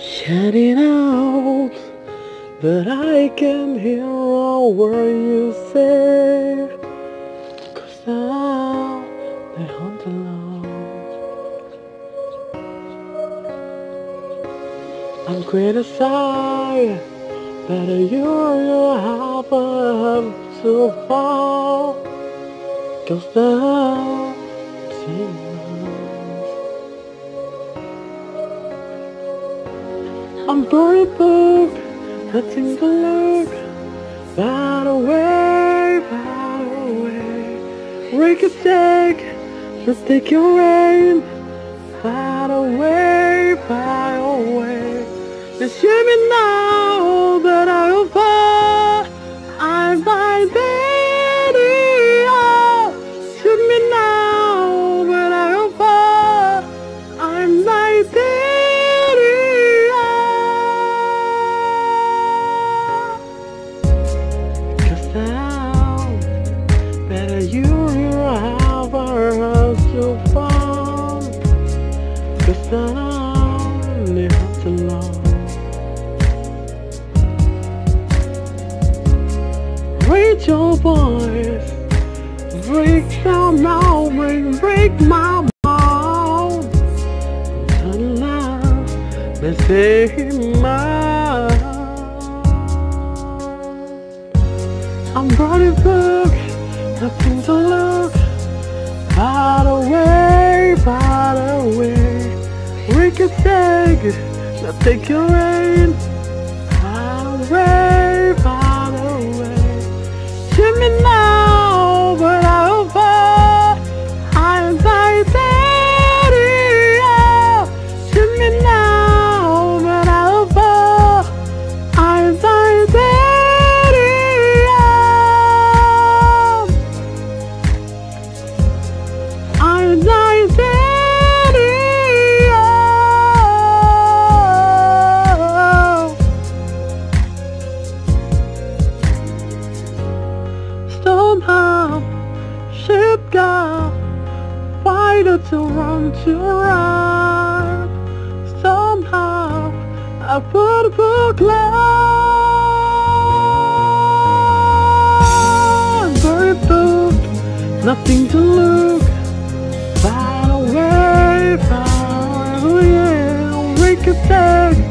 Shutting out, but I can hear all word you say. Cause now they hunt alone. I'm criticized, but you you have to fall. Cause now I'm I'm very book, nothing to look. Far away, far away. Take, let's take your rain. They love. Raise your voice, break down now, break, my mouth. Around, let's say my. I'm running back, nothing to look. Far away, far away. We can take, now take your rain. Away, ship got wider to run to run. Somehow, I a book. Very book, nothing to look. Far away, far away, we could take,